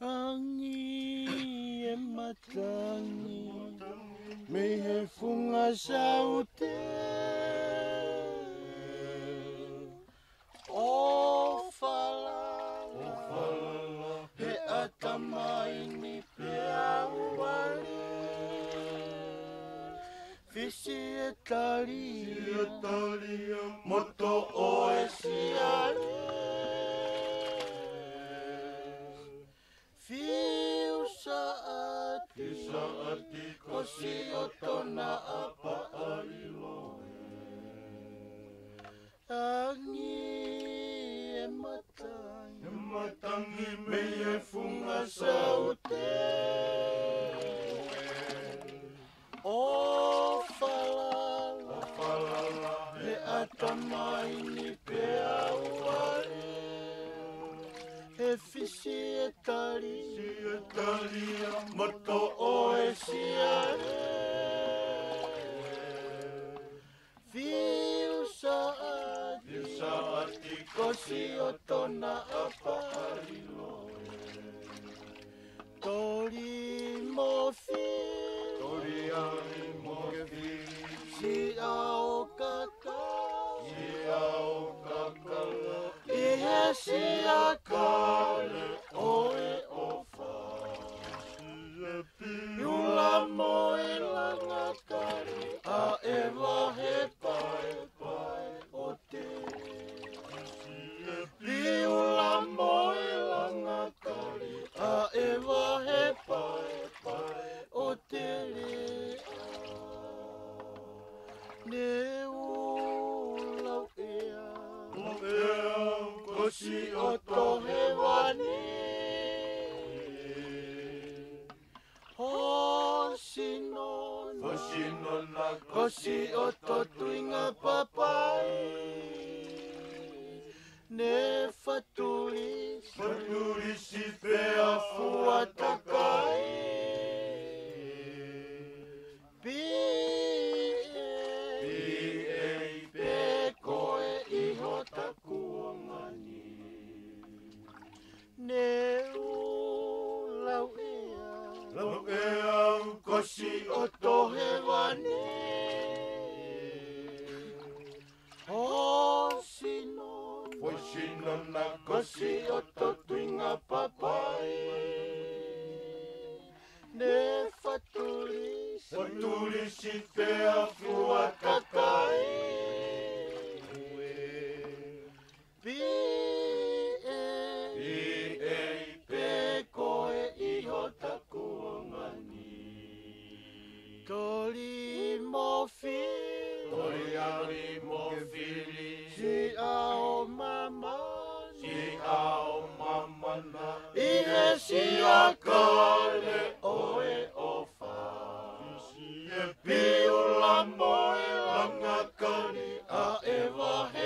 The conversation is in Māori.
Angi e matangi, me he funga saute. O fala, o fala, he atamai ni pe au wale. Fisi e tari, fisi e tari, moto o e siare. ti kosi o tona a pa aliloe. Angi e, e me e funga o te. O falala, ni pea uare. E fisi e tari, Δύο σαατ, δύο σαατ, είκοσι οτόνα hit. si o to tuinga papai ne faturi faturi si pe a fua takai pi e ne u lau ea Lau ea u kosi o tohe wanea sino na kosi o to tuinga papai. Ne fatuli, fatuli si te afua kakai. Tori mo fi Tori ari mo Be your lamb, boy, I'm not gonna, I ever have.